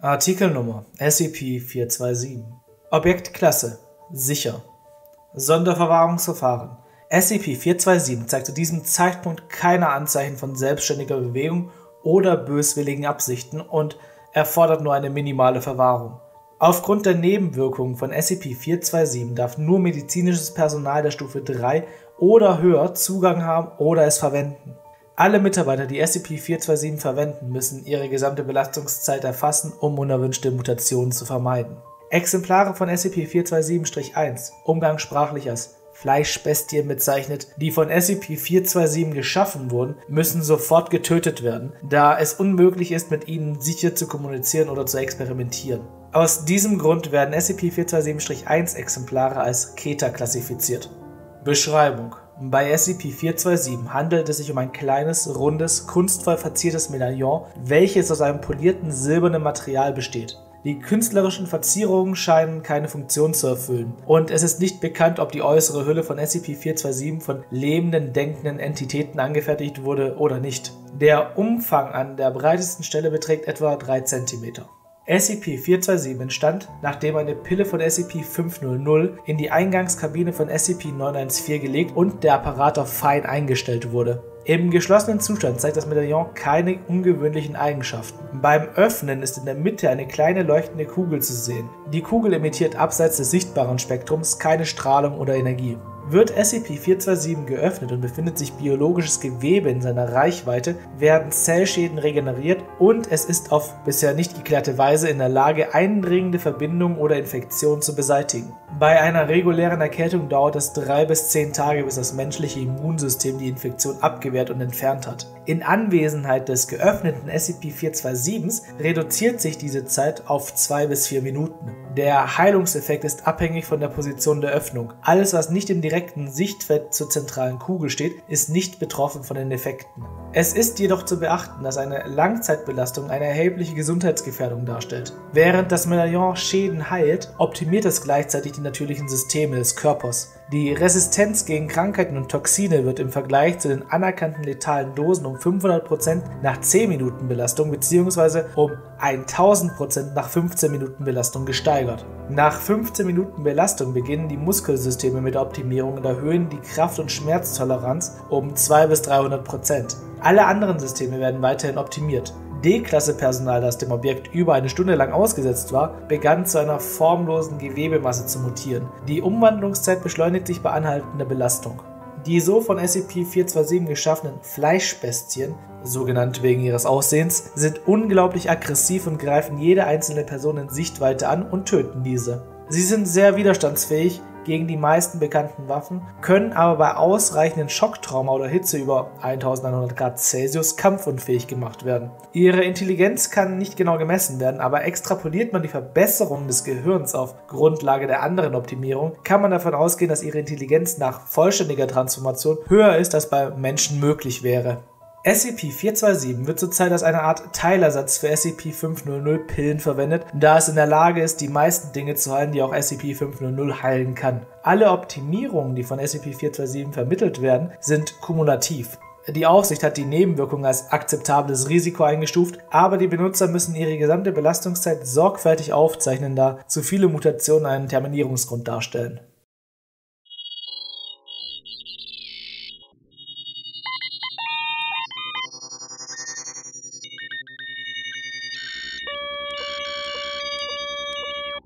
Artikelnummer SCP-427 Objektklasse Sicher. Sonderverwahrungsverfahren. SCP-427 zeigt zu diesem Zeitpunkt keine Anzeichen von selbstständiger Bewegung oder böswilligen Absichten und erfordert nur eine minimale Verwahrung. Aufgrund der Nebenwirkungen von SCP-427 darf nur medizinisches Personal der Stufe 3 oder höher Zugang haben oder es verwenden. Alle Mitarbeiter, die SCP-427 verwenden, müssen ihre gesamte Belastungszeit erfassen, um unerwünschte Mutationen zu vermeiden. Exemplare von SCP-427-1, umgangssprachlich als Fleischbestien bezeichnet, die von SCP-427 geschaffen wurden, müssen sofort getötet werden, da es unmöglich ist, mit ihnen sicher zu kommunizieren oder zu experimentieren. Aus diesem Grund werden SCP-427-1 Exemplare als Keta klassifiziert. Beschreibung bei SCP-427 handelt es sich um ein kleines, rundes, kunstvoll verziertes Medaillon, welches aus einem polierten silbernen Material besteht. Die künstlerischen Verzierungen scheinen keine Funktion zu erfüllen und es ist nicht bekannt, ob die äußere Hülle von SCP-427 von lebenden, denkenden Entitäten angefertigt wurde oder nicht. Der Umfang an der breitesten Stelle beträgt etwa 3 cm. SCP-427 entstand, nachdem eine Pille von SCP-500 in die Eingangskabine von SCP-914 gelegt und der Apparator fein eingestellt wurde. Im geschlossenen Zustand zeigt das Medaillon keine ungewöhnlichen Eigenschaften. Beim Öffnen ist in der Mitte eine kleine leuchtende Kugel zu sehen. Die Kugel emittiert abseits des sichtbaren Spektrums keine Strahlung oder Energie. Wird SCP-427 geöffnet und befindet sich biologisches Gewebe in seiner Reichweite, werden Zellschäden regeneriert und es ist auf bisher nicht geklärte Weise in der Lage, eindringende Verbindungen oder Infektionen zu beseitigen. Bei einer regulären Erkältung dauert es drei bis zehn Tage, bis das menschliche Immunsystem die Infektion abgewehrt und entfernt hat. In Anwesenheit des geöffneten SCP-427s reduziert sich diese Zeit auf zwei bis vier Minuten. Der Heilungseffekt ist abhängig von der Position der Öffnung. Alles, was nicht im direkten Sichtfeld zur zentralen Kugel steht, ist nicht betroffen von den Effekten. Es ist jedoch zu beachten, dass eine Langzeitbelastung eine erhebliche Gesundheitsgefährdung darstellt. Während das Medaillon Schäden heilt, optimiert es gleichzeitig die natürlichen Systeme des Körpers. Die Resistenz gegen Krankheiten und Toxine wird im Vergleich zu den anerkannten letalen Dosen um 500% nach 10 Minuten Belastung bzw. um 1000% nach 15 Minuten Belastung gesteigert. Nach 15 Minuten Belastung beginnen die Muskelsysteme mit der Optimierung und erhöhen die Kraft- und Schmerztoleranz um 200 bis 300%. Alle anderen Systeme werden weiterhin optimiert. D-Klasse-Personal, das dem Objekt über eine Stunde lang ausgesetzt war, begann zu einer formlosen Gewebemasse zu mutieren. Die Umwandlungszeit beschleunigt sich bei anhaltender Belastung. Die so von SCP-427 geschaffenen Fleischbestien, so genannt wegen ihres Aussehens, sind unglaublich aggressiv und greifen jede einzelne Person in Sichtweite an und töten diese. Sie sind sehr widerstandsfähig, gegen die meisten bekannten Waffen, können aber bei ausreichenden Schocktrauma oder Hitze über 1100 Grad Celsius kampfunfähig gemacht werden. Ihre Intelligenz kann nicht genau gemessen werden, aber extrapoliert man die Verbesserung des Gehirns auf Grundlage der anderen Optimierung, kann man davon ausgehen, dass ihre Intelligenz nach vollständiger Transformation höher ist, als bei Menschen möglich wäre. SCP-427 wird zurzeit als eine Art Teilersatz für SCP-500-Pillen verwendet, da es in der Lage ist, die meisten Dinge zu heilen, die auch SCP-500 heilen kann. Alle Optimierungen, die von SCP-427 vermittelt werden, sind kumulativ. Die Aufsicht hat die Nebenwirkungen als akzeptables Risiko eingestuft, aber die Benutzer müssen ihre gesamte Belastungszeit sorgfältig aufzeichnen, da zu viele Mutationen einen Terminierungsgrund darstellen.